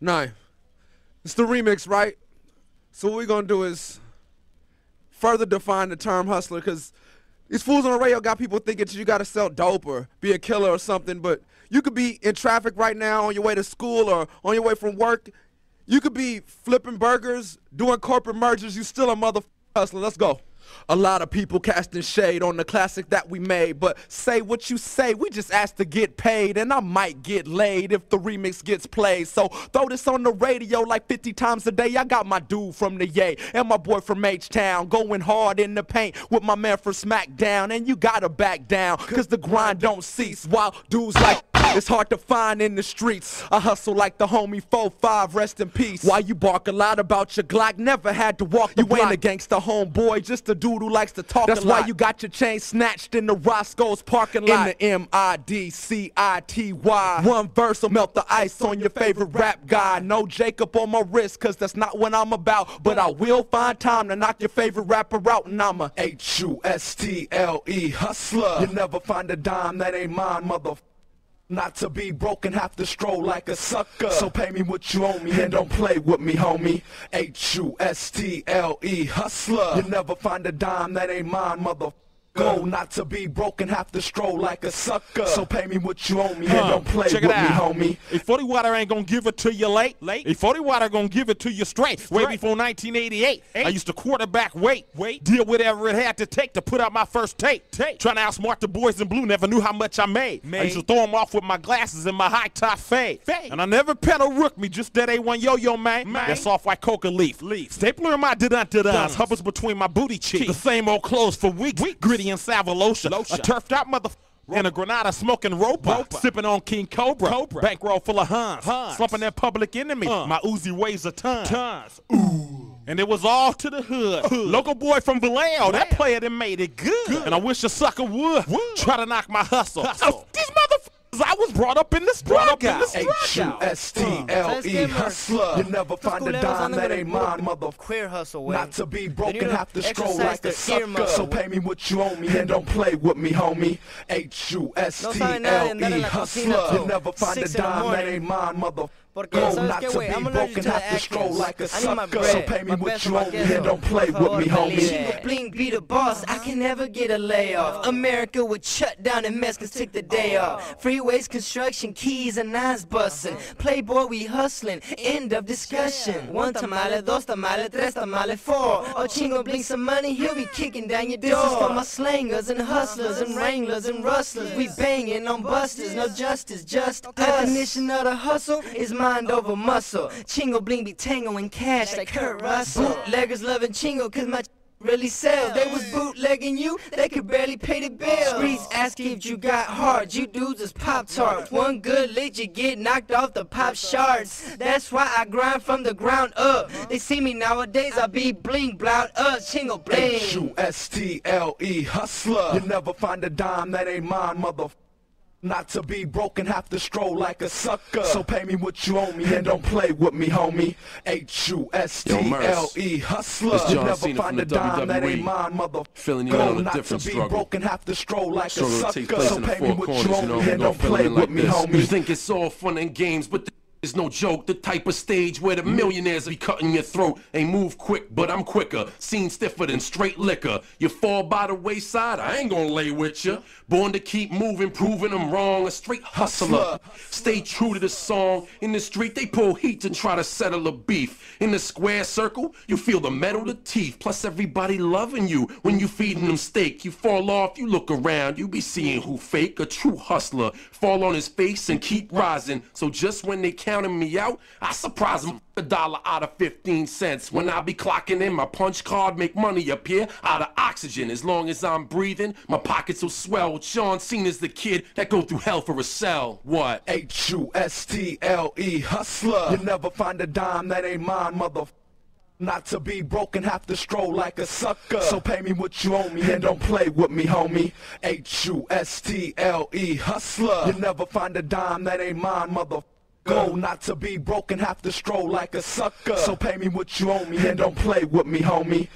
Nine. It's the remix, right? So what we're gonna do is further define the term hustler, because these fools on the radio got people thinking you gotta sell dope or be a killer or something, but you could be in traffic right now on your way to school or on your way from work. You could be flipping burgers, doing corporate mergers. You still a mother hustler. Let's go. A lot of people casting shade on the classic that we made, but say what you say, we just asked to get paid, and I might get laid if the remix gets played. So throw this on the radio like 50 times a day. I got my dude from the Yay and my boy from H-Town going hard in the paint with my man for SmackDown, and you gotta back down, cause the grind don't cease. While dudes like it's hard to find in the streets. I hustle like the homie 4-5, rest in peace. Why you bark a lot about your Glock? Never had to walk the You block. ain't a gangster homeboy, just a dude who likes to talk That's why you got your chain snatched in the Roscoe's parking lot. In the M-I-D-C-I-T-Y. One verse will melt the ice on your favorite rap guy. No Jacob on my wrist, cause that's not what I'm about. But I will find time to knock your favorite rapper out, and I'm a H-U-S-T-L-E hustler. You never find a dime that ain't mine, motherfucker. Not to be broken, have to stroll like a sucker. So pay me what you owe me and don't play with me, homie. H-U-S-T-L-E, hustler. You never find a dime that ain't mine, mother. Go not to be broken, have to stroll like a sucker. So pay me what you owe me huh. and don't play Check with me, homie. If 40 water ain't gonna give it to you late, late. If 40 water gonna give it to you straight. straight. Way before 1988, Eight. I used to quarterback wait, wait, deal whatever it had to take to put out my first tape. tape. Trying to outsmart the boys in blue, never knew how much I made. made. I used to throw them off with my glasses and my high top fade. fade. And I never pedal rook me, just that A1 yo-yo, man. man. That soft white coca leaf. leaf. Stapler in my dun-dun-duns, hovers between my booty cheeks. The same old clothes for weeks, weeks. gritty Savalosa. Lotion. A turfed out mother in a Granada smoking rope, sipping on King Cobra, Cobra. bankroll full of Hans, Hans. slumping that public enemy. Uh. My Uzi weighs a ton. Tons. Ooh. And it was all to the hood. hood. Local boy from Vallejo, that player that made it good. good. And I wish a sucker would, would. try to knock my hustle. hustle. motherfuckers I was brought up in the struggle. H-U-S-T-L-E hustler. You never find a dime that ain't mine, mother. Queer hustle way. Not to be broken, have to stroll like a sucker. So pay me what you owe me and don't play with me, homie. H-U-S-T-L-E hustler. You never find a dime that ain't mine, mother. Porque, Go ¿sabes qué, güey? I'm allergic to the actress. Like a I need my bread. So pay me my what you owe me and don't play with me, homie. Bling be the boss. I can never get a layoff. America would shut down and Mexicans took the day off. Freeways, construction, keys, and nines busting. Playboy, we hustling. End of discussion. One tamale, dos tamale, tres tamale, four. Oh, chingo, bling some money. He'll be kicking down your door. This is for my slangers and hustlers and wranglers and rustlers. We banging on busters. No justice, just us. Definition of the hustle is my mind over muscle. Chingo bling be tangoing cash like Kurt Russell. Bootleggers loving Chingo cause my really sell. They was bootlegging you, they could barely pay the bill. Streets ask if you got heart, you dudes is Pop Tarts. One good lick, you get knocked off the pop shards. That's why I grind from the ground up. They see me nowadays, I be bling, blout up, chingo bling. H-U-S-T-L-E, hustler. You never find a dime that ain't mine, motherfucker. Not to be broken, have to stroll like a sucker. So pay me what you owe me and don't play with me, homie. H-U-S-T-L-E, hustler. You never Cena find a dime WWE. that ain't mine, mother. Feeling you on a different to be struggle. broken, have to stroll like struggle a sucker. So pay me what corners, you owe me and don't play with like me, this. homie. You think it's all fun and games, but it's no joke, the type of stage where the mm. millionaires be cutting your throat. Ain't move quick, but I'm quicker. Seen stiffer than straight liquor. You fall by the wayside, I ain't gonna lay with you. Born to keep moving, proving I'm wrong. A straight hustler. Stay true to the song. In the street, they pull heat and try to settle a beef. In the square circle, you feel the metal, the teeth. Plus, everybody loving you when you feeding them steak. You fall off, you look around, you be seeing who fake. A true hustler. Fall on his face and keep rising. So just when they can counting me out, I surprise them a dollar out of 15 cents. When I be clocking in, my punch card make money appear out of oxygen. As long as I'm breathing, my pockets will swell. John Cena's the kid that go through hell for a cell. What? H-U-S-T-L-E, hustler. You never find a dime that ain't mine, mother. Not to be broken, have to stroll like a sucker. So pay me what you owe me and don't play with me, homie. H-U-S-T-L-E, hustler. You never find a dime that ain't mine, mother. Go not to be broken, have to stroll like a sucker. So pay me what you owe me and don't play with me, homie.